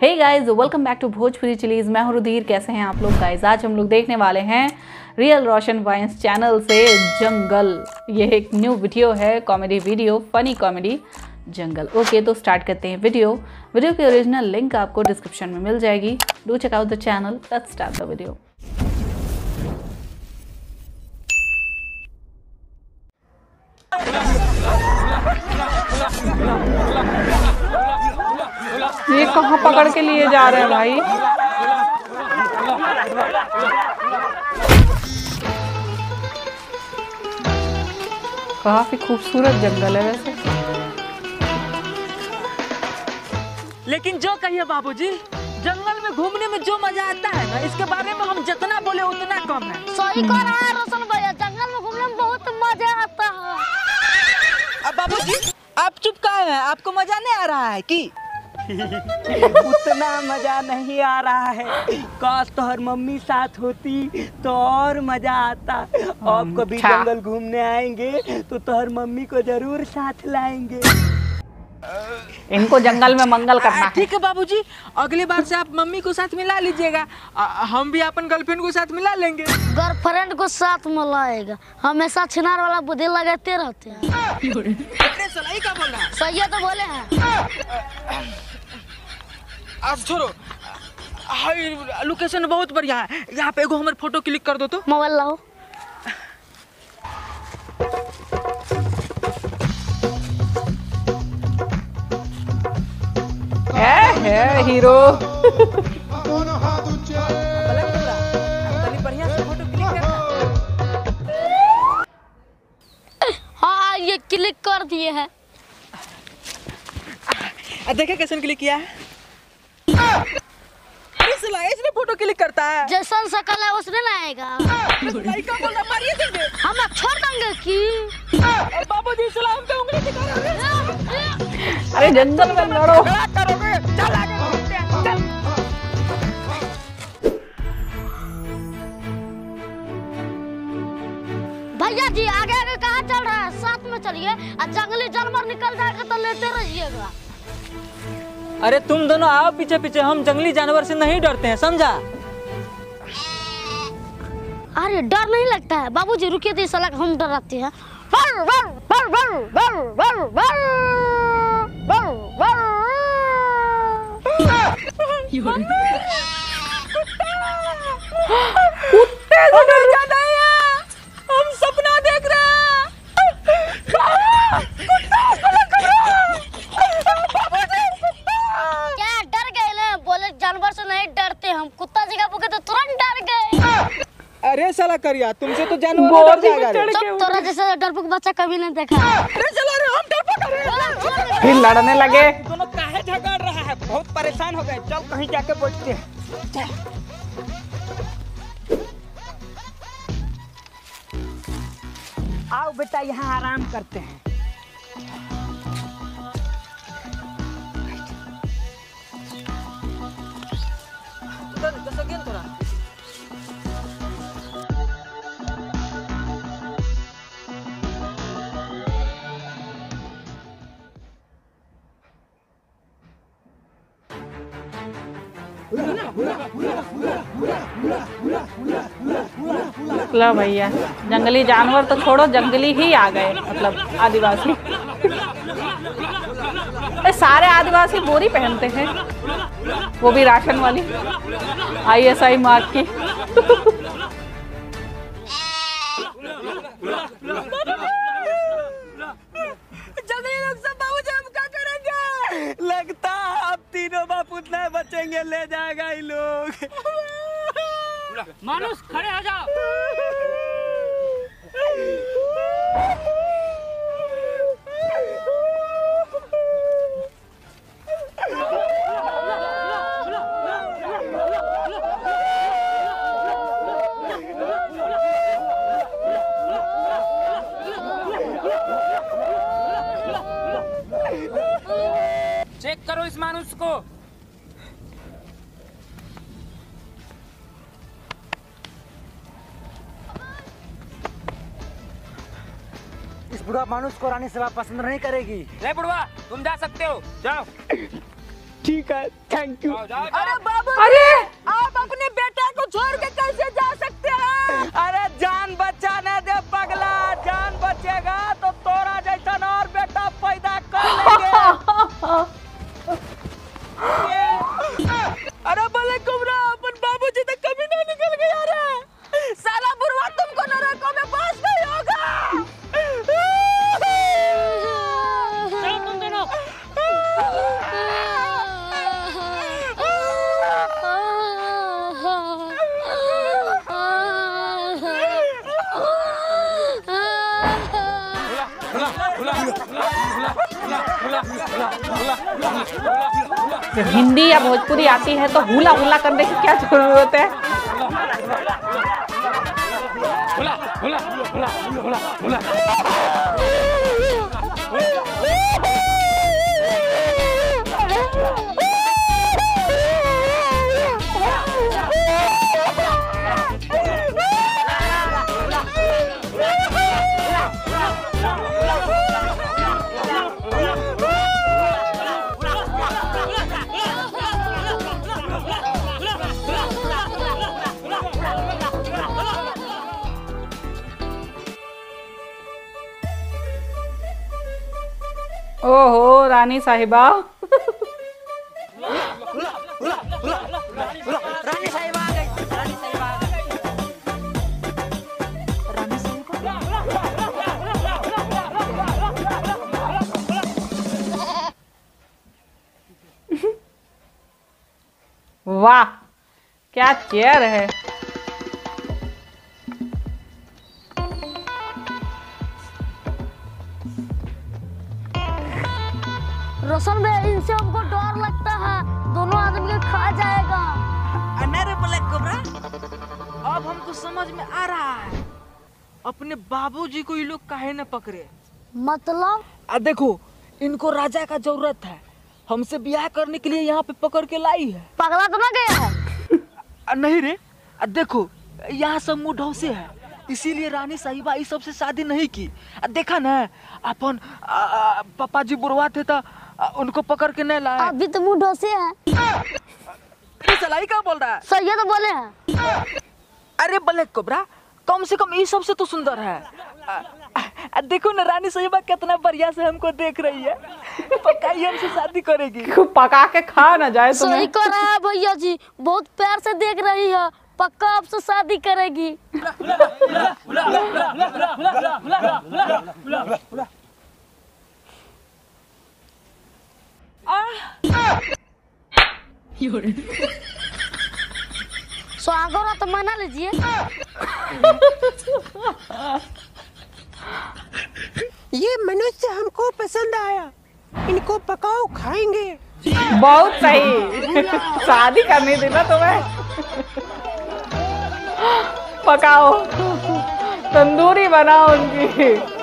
Hey guys welcome back to Bhojpuri chillies मैं हूँ रुधीर, कैसे हैं आप लोग गाइस आज हम लोग देखने वाले हैं रियल रोशन वाइंस चैनल से जंगल ये एक न्यू वीडियो है कॉमेडी वीडियो फनी कॉमेडी जंगल ओके तो स्टार्ट करते हैं वीडियो वीडियो की ओरिजिनल लिंक आपको डिस्क्रिप्शन में मिल जाएगी। Do check out the channel start the video ये कहाँ पकड़ के लिए जा रहे हैं भाई? काफ़ी खूबसूरत जंगल है वैसे। लेकिन जो कहिए बाबूजी जंगल में घूमने में जो मज़ा आता है ना इसके बारे में हम जितना बोले उतना कम है। सही कह रहा है रोशन भैया जंगल में घूमने में बहुत मज़ा आता है। अब बाबूजी आप चुप कहा हैं? आपको मज़ा नहीं आ रहा है कि? उतना मज़ा नहीं आ रहा है। काश तोहर मम्मी साथ होती तो और मज़ा आता। अब कभी। जंगल घूमने आएँगे तो तोहर मम्मी को ज़रूर साथ लाएँगे। इनको जंगल में मंगल करना है। ठीक है बाबूजी अगली बार से आप मम्मी को साथ मिला लीजिएगा। हम भी अपन गर्लफ्रेंड को साथ मिला लेंगे। गर्लफ्रेंड को साथ मिलाएगा हमेशा छिनार वाला बुद्धि लगाते रहते हैं। सलाई का बोल रहा है। है तो बोले हैं। अब छोड़ो। हाय लोकेशन बहुत बढ़िया है। यहाँ पे एगो हमारे फ़ोटो क्लिक कर दो तो। मोबाइल लाओ। है है हीरो क्लिक कर दिए हैं। देखे कैसे क्लिक किया है। इसने फ़ोटो क्लिक करता है। जैसन सकल है उसने ना आएगा। हम छोड़ देंगे कि। बाबूजी सलाम पे उंगली दिखा रहा है। अरे जंगल में लड़ो। क्या करोगे चल आगे हैं। भैया जी आगे में चलिए और जंगली जानवर निकल जाएगा तो लेते रहिएगा। अरे तुम दोनों आओ पीछे पीछे हम जंगली जानवर से नहीं डरते हैं समझा? अरे डर नहीं लगता है। बाबूजी रुकिए तो साला को हम डराते हैं वर, वर, वर, वर, वर, वर, वर, वर। कुत्ते से डर जाना है हम सपना देख रहे हैं क्या डर गए ना बोले जानवर से नहीं डरते हम कुत्ता जी का भूखे तो तुरंत डर गए अरे साला करिया तुमसे तो जानवर डर जाएगा। तोरा जैसे डरपोक बच्चा कभी नहीं देखा। है। अरे चलो रे हम डरपोक कर रहे हैं। फिर लड़ने लगे। दोनों काहे झगड़ रहा है? बहुत परेशान हो गए। चल कहीं जाके बैठते हैं। आओ बेटा यहाँ आराम करते हैं। लो भैया, जंगली जानवर तो छोड़ो, जंगली ही आ गए मतलब आदिवासी। सारे आदिवासी बोरी पहनते हैं। वो भी राशन वाली आईएसआई मार्क की। जल्दी लोग सब लगता है तीनों बाप उतना बचेंगे, ले लोग मानुस खड़े हो जाओ। इस बुढ़ा मानुष को रानी सेवा पसंद नहीं करेगी। ले बुढ़वा तुम जा सकते हो। जाओ। ठीक है थैंक यू अरे बाबू अरे! आप अपने बेटा को छोड़ के कैसे जा सकते हिंदी या भोजपुरी आती है तो हुला हुला करने की क्या ज़रूरत है? ओहो रानी साहिबा। वाह क्या चेयर है। रोशन भाई इनसे हमको डर लगता है। दोनों आदमी के खा जाएगा। अरे ब्लैक कोबरा अब हमको समझ में आ रहा है। अपने बाबूजी को ये लोग काहे न पकड़े। मतलब? आ देखो इनको राजा का ज़रूरत है। हमसे ब्याह करने के लिए यहाँ पे पकड़ के लाई है। पगला तो ना गया है? नहीं रे आ देखो यहाँ सब मुँह ढौसे है। इसीलिए रानी साहिबा इस सबसे शादी नहीं की। आ देखा ना अपन पापा जी बुरवा थे तो उनको पकड़ के नहीं लाए अभी तो मुँह ढोसे है ये सलाई का बोल रहा है सही है तो बोले हैं अरे ब्लैक कोबरा कम से कम ये सबसे तो सुंदर है देखो ना रानी साहिबा कितना बढ़िया से हमको देख रही है पक्का ही हमसे शादी करेगी पका के खा ना जाए सही कर रहा है भैया जी बहुत प्यार से देख रही है पक्का आपसे शादी करेगी स्वागत है तो मना लीजिए। ये मनुष्य हमको पसंद आया। इनको पकाओ खाएँगे। बहुत सही। शादी करनी थी ना तुम्हें। पकाओ। तंदूरी बनाओ उनकी।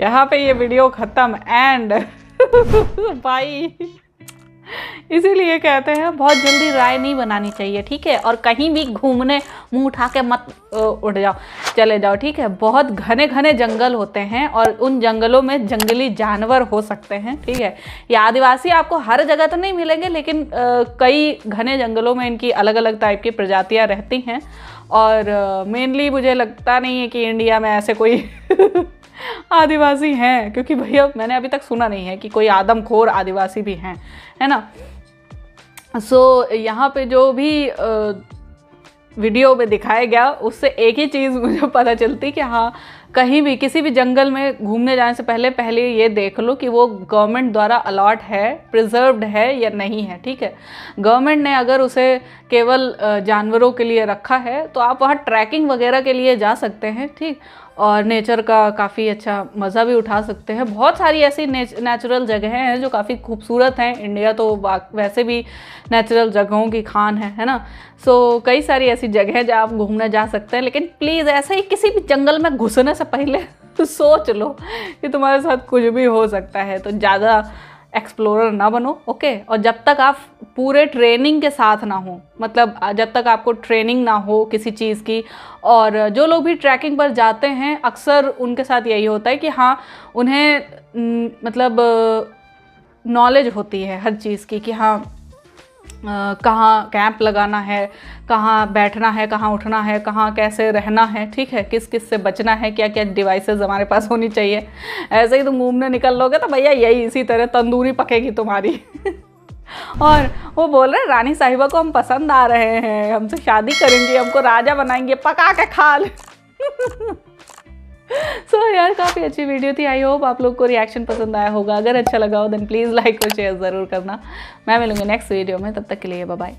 यहाँ पे ये वीडियो खत्म एंड भाई इसीलिए कहते हैं बहुत जल्दी राय नहीं बनानी चाहिए ठीक है? और कहीं भी घूमने मुँह उठा के मत उठ जाओ चले जाओ ठीक है? बहुत घने घने जंगल होते हैं और उन जंगलों में जंगली जानवर हो सकते हैं ठीक है? ये आदिवासी आपको हर जगह तो नहीं मिलेंगे लेकिन अ, कई घने जंगलों में इनकी अलग अलग टाइप की प्रजातियाँ रहती हैं। और मेनली मुझे लगता नहीं है कि इंडिया में ऐसे कोई आदिवासी हैं क्योंकि भैया मैंने अभी तक सुना नहीं है कि कोई आदमखोर आदिवासी भी हैं है ना? सो so, यहाँ पे जो भी वीडियो में दिखाया गया उससे एक ही चीज़ मुझे पता चलती कि हाँ कहीं भी किसी भी जंगल में घूमने जाने से पहले पहले ये देख लो कि वो गवर्नमेंट द्वारा अलॉट है प्रिजर्व्ड है या नहीं है ठीक है? गवर्नमेंट ने अगर उसे केवल जानवरों के लिए रखा है तो आप वहाँ ट्रैकिंग वगैरह के लिए जा सकते हैं ठीक? और नेचर का काफ़ी अच्छा मज़ा भी उठा सकते हैं। बहुत सारी ऐसी नेचुरल जगहें हैं जो काफ़ी खूबसूरत हैं। इंडिया तो वैसे भी नेचुरल जगहों की खान है है ना? सो so, कई सारी ऐसी जगह हैं जहाँ आप घूमने जा सकते हैं लेकिन प्लीज़ ऐसे ही किसी भी जंगल में घुसने से पहले तो सोच लो कि तुम्हारे साथ कुछ भी हो सकता है। तो ज़्यादा एक्सप्लोरर ना बनो ओके और जब तक आप पूरे ट्रेनिंग के साथ ना हो मतलब जब तक आपको ट्रेनिंग ना हो किसी चीज़ की और जो लोग भी ट्रैकिंग पर जाते हैं अक्सर उनके साथ यही होता है कि हाँ उन्हें न, मतलब नॉलेज होती है हर चीज़ की कि हाँ कहाँ कैंप लगाना है, कहाँ बैठना है, कहाँ उठना है, कहाँ कैसे रहना है, ठीक है, किस किस से बचना है क्या क्या डिवाइसेस हमारे पास होनी चाहिए। ऐसे ही तुम घूमने निकल लोगे तो भैया यही इसी तरह तंदूरी पकेगी तुम्हारी। और वो बोल रहे रानी साहिबा को हम पसंद आ रहे हैं, हमसे शादी करेंगे, हमको राजा बनाएँगे, पका के खा ले। सो so, यार काफ़ी अच्छी वीडियो थी. आई होप आप लोग को रिएक्शन पसंद आया होगा. अगर अच्छा लगा हो देन प्लीज़ लाइक और शेयर ज़रूर करना. मैं मिलूँगी नेक्स्ट वीडियो में. तब तक के लिए बाय